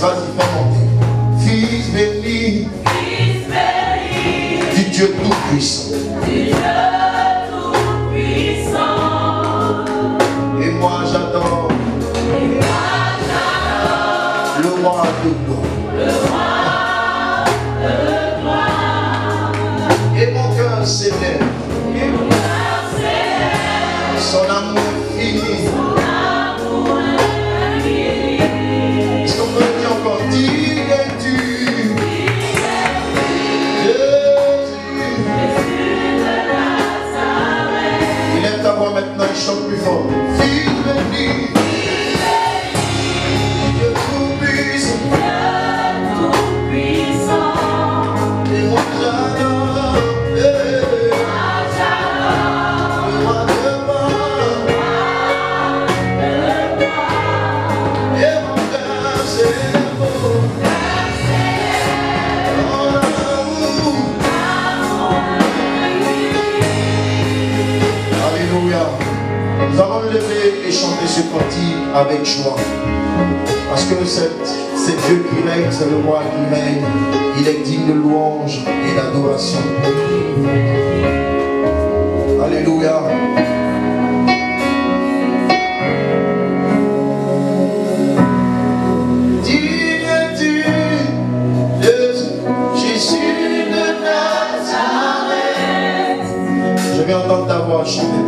va qui fait monter. Fils béni. Fils béni. Du Dieu tout-puissant. avec joie. Parce que c'est Dieu qui règne, c'est le roi qui règne. Il est digne de louange et d'adoration. Alléluia. Je vais entendre ta voix chanter.